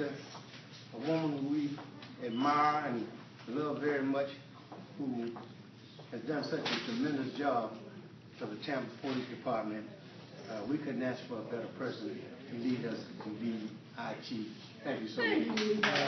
sister, a woman we admire and love very much, who has done such a tremendous job for the Tampa Police Department. Uh, we couldn't ask for a better person to lead us to be our chief. Thank you so much.